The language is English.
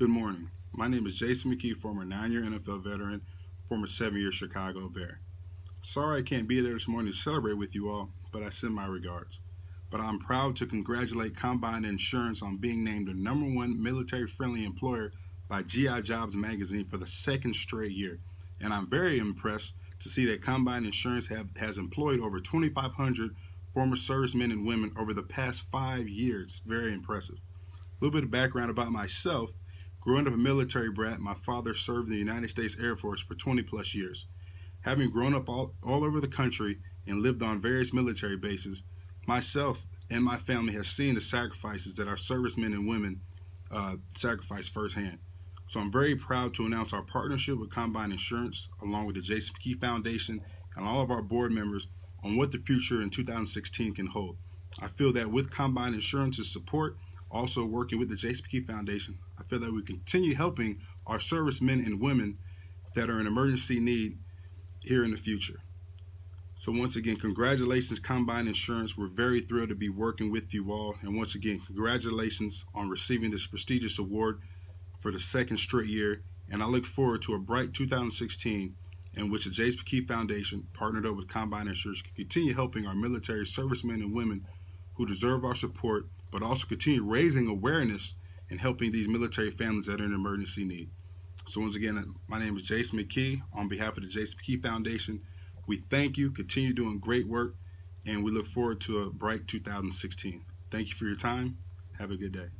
Good morning. My name is Jason McKie, former nine-year NFL veteran, former seven-year Chicago Bear. Sorry I can't be there this morning to celebrate with you all, but I send my regards. But I'm proud to congratulate Combine Insurance on being named the number one military-friendly employer by GI Jobs magazine for the second straight year. And I'm very impressed to see that Combine Insurance have, has employed over 2,500 former servicemen and women over the past five years. Very impressive. A little bit of background about myself. Growing up a military brat, my father served in the United States Air Force for 20 plus years. Having grown up all, all over the country and lived on various military bases, myself and my family have seen the sacrifices that our servicemen and women uh, sacrifice firsthand. So I'm very proud to announce our partnership with Combine Insurance, along with the Jason McKie Foundation and all of our board members on what the future in 2016 can hold. I feel that with Combine Insurance's support, also working with the Jason McKie Foundation, feel that we continue helping our servicemen and women that are in emergency need here in the future. So once again, congratulations, Combine Insurance. We're very thrilled to be working with you all. And once again, congratulations on receiving this prestigious award for the second straight year. And I look forward to a bright 2016 in which the Jason McKie Foundation, partnered up with Combine Insurance, can continue helping our military servicemen and women who deserve our support, but also continue raising awareness and helping these military families that are in emergency need. So once again, my name is Jason McKie. On behalf of the Jason McKie Foundation, we thank you, continue doing great work, and we look forward to a bright 2016. Thank you for your time. Have a good day.